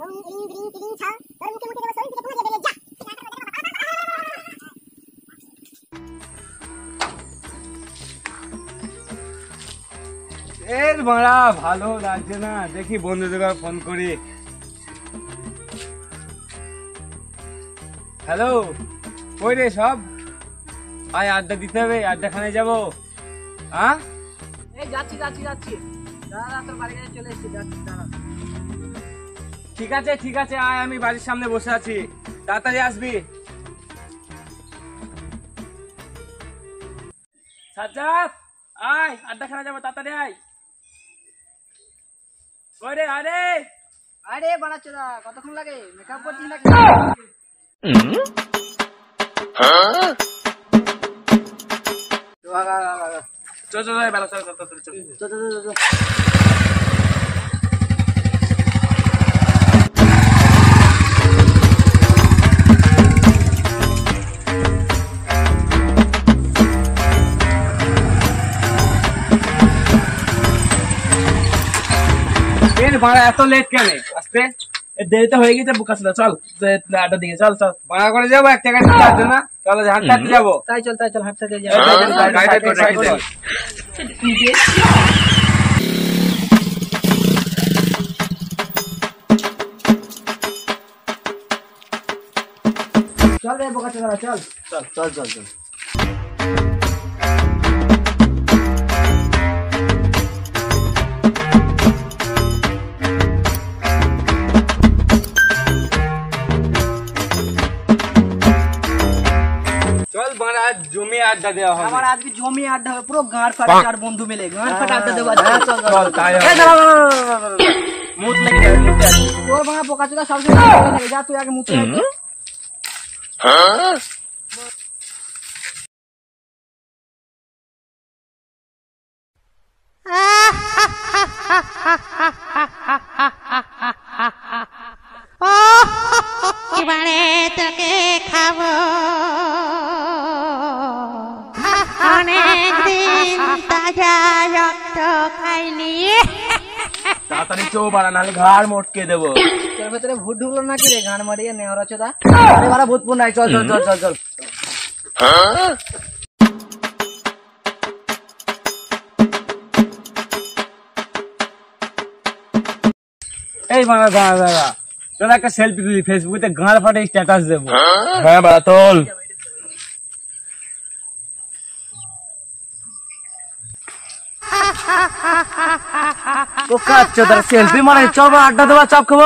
এর মারা ভালো লাগছে না। দেখি বন্ধুদের ফোন করি। হ্যালো কই রে সব? আয়, আড্ডা দিতে হবে আড্ডাখানে যাব। হ্যাঁ এই যাচ্ছি যাচ্ছি যাচ্ছি। দাদা তোর বাড়ি চলে এসেছি, যাচ্ছি, দাঁড়া। ঠিক আছে ঠিক আছে আয় আমি বাড়ির সামনে বসে আছি। তাড়াতাড়ি আসবি। সাজ্জাদ আয় আড্ডাখানে যাব তাড়াতাড়ি আয়। কই রে আরে আরে বানাচ্ছো দা কতক্ষণ লাগে? মেকআপ করছিস নাকি। চল চল চল চল। চল চল চল, চল, চল, চল, চল। ভাড়া এত লেট কেন? আসতে। দেরিতে হয়ে গেছে বুকা ছিল চল। আড্ডা দিকে চল চল। ভাড়া করে যাব এক টাকা দিতে আসবে না। চলো হাঁটতে হাঁটতে যাব। তাই চল তাই চল হাঁটতে একটু দে। চল রে বোকা চল। চল চল চল চল। জমি আড্ডা দেওয়া হবে আমার আজকে জমি আড্ডা হবে পুরো গাঁড় ফাটা চার বন্ধু মিলে গাঁড় ফাটা আড্ডা দেবো আজকে। চল চল চল তাই হবে। এই দাঁড়া, দাঁড়া, দাঁড়া, দাঁড়া, দাঁড়া, দাঁড়া। মুখ লেগে যাবে, মুখে আছে। তোর ভাঙা পোকা চোদা সবসময় ভালো লাগে। যা তুই আগে মুতে আয়। এবারে তোকে খাইনি তাড়াতাড়ি চো বাড়া নাহলে ঘাড় মোটকে দেবো। তোর ভেতরে ভূত ঢুকলো নাকি রে? গান মারিয়ে নেওয়ার চোদা। আরে বাড়া ভূত পুন নাই চল চল চল চল চল। এই বাড়া দাঁড়া দাঁড়া। চল একটা সেলফি তুলি ফেসবুকে গাঁড় ফাটে স্ট্যাটাস দেবো। হ্যাঁ বাড়া তোল। ও কাচ্চো তার সেলফি মারে চল বাড়া আড্ডা দেবা চাপ খাব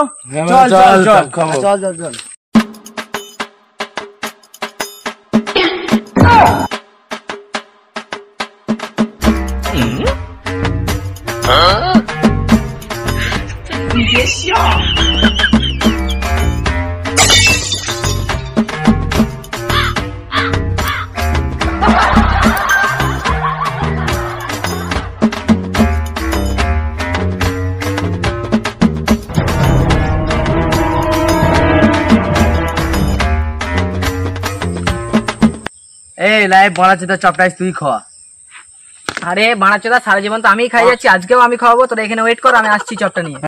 চল চল চল চল চল চল এই লাই চপটাইস তুই খাওয়া আরে বানাচ্চোদা সারা জীবন তো আমি খাই যাচ্ছি আজকেও আমি খাওয়াবো তোরা এখানে ওয়েট কর আমি আসছি চপটা নিয়ে।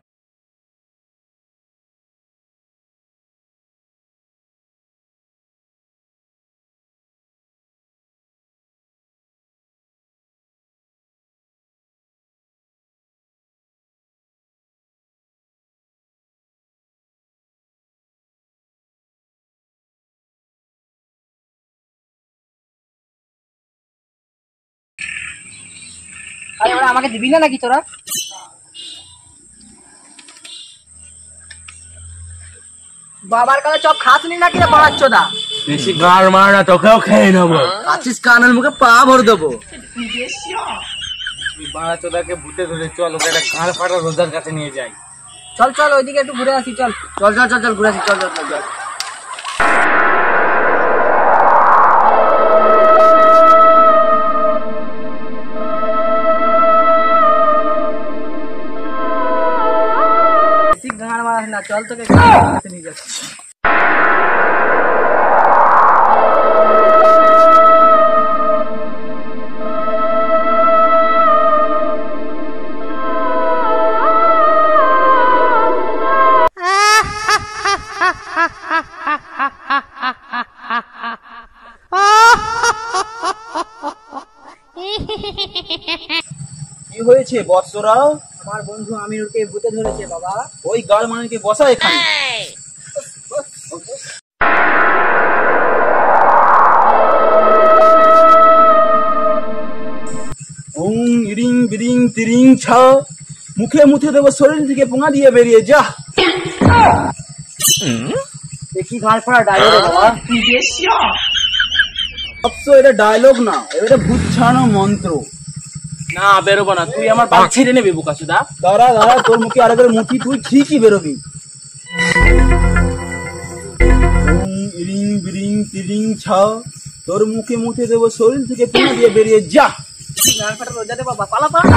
আরে ওরা আমাকে দিবি না নাকি তোরা? বাবার কাছে চপ খাসনি নাকি রে বানাচ্চোদা বেশি গাড় মার না তোকেও খেয়ে নেব। আছিস কানের মুখে পা ভরে দেবো। বাড়া চোদাকে ভূতে ধরে চল ওকে একটা গাঁড় ফাটা রোজার কাছে নিয়ে যাই। চল চল ওইদিকে একটু ঘুরে আসি চল। চল চল চল চল ঘুরে আসি চল চল চল চল। চল তোকে নিয়ে যাচ্ছি। কি হয়েছে বৎসরাও? আমার বন্ধু আমিরকে ভূতে ধরেছে বাবা। ওই গাল মানিকে বসা এখানে। ওং ইরিং বিরিং তিরিং ছ। মুখে মুখে দেবো শরীর থেকে পোঙা দিয়ে বেরিয়ে যা। দেখি ঘাড় পড়া ডায়লগ বাবা? অবশ্য এটা ডায়লগ না এটা ভূত ছাড়ানো মন্ত্র। না বেরোবো না তুই আমার বাল ছিঁড়ে নেবি বুকাসুদা দাঁড়া দাঁড়া তোর মুখে আরেকবার মুখি তুই ঠিকই বেরোবি ইরিং বিরিং তিরিং ছ তোর মুখে মুখে দেবো শরীর থেকে পোঙা দিয়ে বেরিয়ে যা রোজা দেবা পালা পালা